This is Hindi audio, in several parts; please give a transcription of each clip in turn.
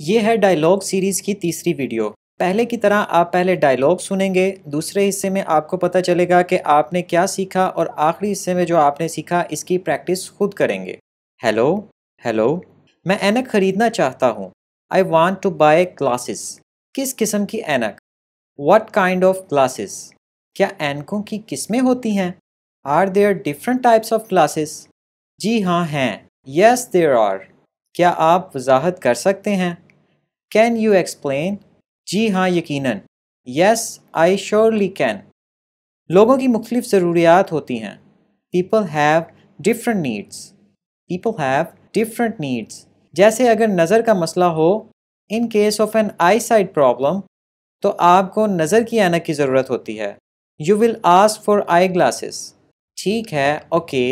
ये है डायलॉग सीरीज़ की तीसरी वीडियो पहले की तरह आप पहले डायलॉग सुनेंगे, दूसरे हिस्से में आपको पता चलेगा कि आपने क्या सीखा और आखिरी हिस्से में जो आपने सीखा, इसकी प्रैक्टिस खुद करेंगे। हेलो हेलो मैं एनक ख़रीदना चाहता हूँ। I want to buy glasses किस किस्म की एनक? वट काइंड ऑफ़ ग्लासेस क्या एनकों की किस्में होती हैं? Are there different types of glasses जी हाँ हैं। यस देर आर क्या आप वजाहत कर सकते हैं? कैन यू एक्सप्लेन जी हाँ यकीनन। यस आई श्योरली कैन लोगों की मुख्तलिफ़ ज़रूरियात होती हैं। People have different needs people have different needs जैसे अगर नज़र का मसला हो in case of an eyesight problem तो आपको नज़र की ऐनक की ज़रूरत होती है। You will ask for eye glasses ठीक है ओके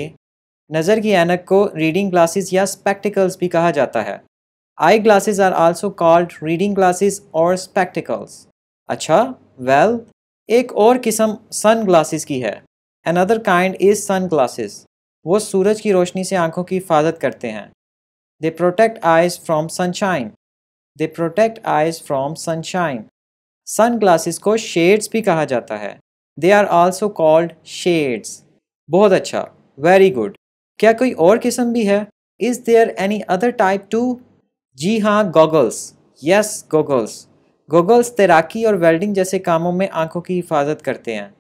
नज़र की ऐनक को रीडिंग ग्लासेस या स्पेक्टिकल्स भी कहा जाता है। Eye glasses are also called reading glasses और स्पेक्टिकल्स अच्छा well, एक और किस्म सन ग्लासेस की है another kind is sun glasses वो सूरज की रोशनी से आँखों की हिफाजत करते हैं they protect eyes from sunshine they protect eyes from sunshine sun glasses को शेड्स भी कहा जाता है they are also called shades बहुत अच्छा वेरी गुड क्या कोई और किस्म भी है is there any other type too जी हाँ गॉगल्स यस गॉगल्स गॉगल्स तैराकी और वेल्डिंग जैसे कामों में आँखों की हिफाजत करते हैं।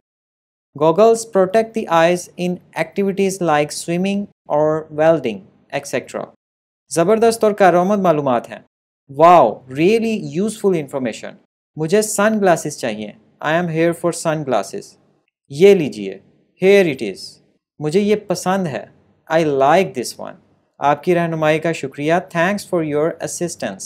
Goggles protect the eyes in activities like swimming और वेल्डिंग एक्सेट्रा ज़बरदस्त और कारामद मालूम हैं। वाओ रियली यूज़फुल इंफॉर्मेशन मुझे सन ग्लासेस चाहिए। I am here for sun glasses ये लीजिए। हेयर इट इज़ मुझे ये पसंद है। आई लाइक दिस वन आपकी रहनुमाई का शुक्रिया। Thanks for your assistance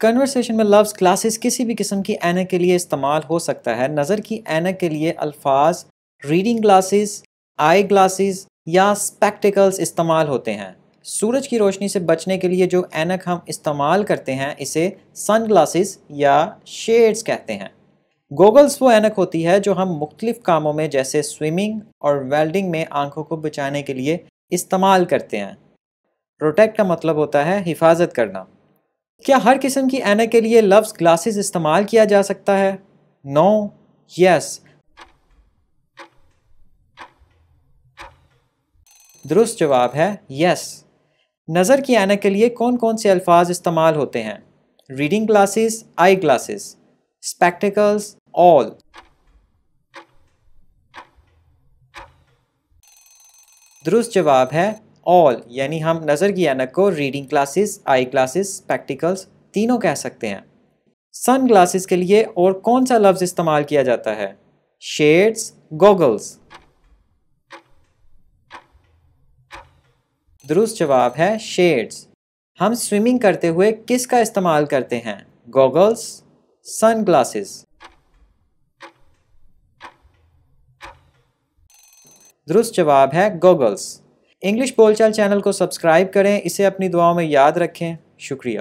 conversation में लफ्ज़ क्लासेस किसी भी किस्म की एनक के लिए इस्तेमाल हो सकता है। नज़र की एनक के लिए अल्फाज रीडिंग ग्लासेस आई ग्लासेस या स्पेक्टिकल्स इस्तेमाल होते हैं। सूरज की रोशनी से बचने के लिए जो एनक हम इस्तेमाल करते हैं, इसे सन ग्लासेस या शेड्स कहते हैं। गोगल्स वो एनक होती है जो हम मुख्तलिफ़ कामों में जैसे स्विमिंग और वेल्डिंग में आँखों को बचाने के लिए इस्तेमाल करते हैं। प्रोटेक्ट का मतलब होता है हिफाजत करना। क्या हर किस्म की एनक के लिए लफ्ज़ ग्लासेस इस्तेमाल किया जा सकता है? No no, yes yes. दुरुस्त जवाब है यस yes. नज़र की एनक के लिए कौन कौन से अल्फाज इस्तेमाल होते हैं? Reading glasses eye glasses spectacles all दुरुस्त जवाब है। ऑल यानी हम नज़र की अनक को reading glasses eye glasses spectacles तीनों कह सकते हैं। सन ग्लासेस के लिए और कौन सा लफ्ज़ इस्तेमाल किया जाता है? शेड्स गोगल्स दुरुस्त जवाब है शेड्स हम स्विमिंग करते हुए किसका इस्तेमाल करते हैं? गोगल्स सन ग्लासेस दुरुस्त जवाब है गोगल्स इंग्लिश बोलचाल चैनल को सब्सक्राइब करें, इसे अपनी दुआओं में याद रखें. शुक्रिया.